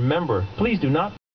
Remember, please do not